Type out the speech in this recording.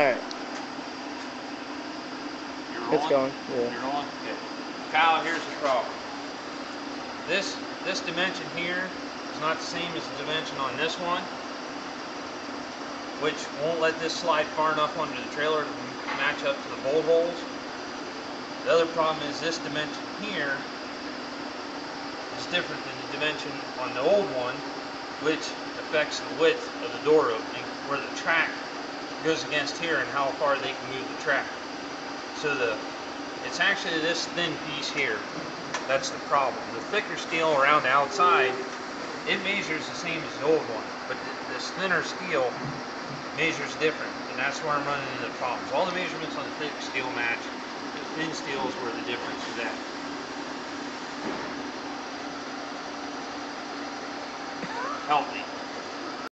Alright, You're it's going. You're Yeah. rolling? Okay. Kyle, here's the problem. This this dimension here is not the same as the dimension on this one, which won't let this slide far enough under the trailer to match up to the bolt holes. The other problem is this dimension here is different than the dimension on the old one, which affects the width of the door opening, where the track goes against here and how far they can move the track. So the it's actually this thin piece here. That's the problem. The thicker steel around the outside, it measures the same as the old one, but th- this thinner steel measures different, and that's where I'm running into problems. All the measurements on the thick steel match. The thin steel is where the difference is at. Help me.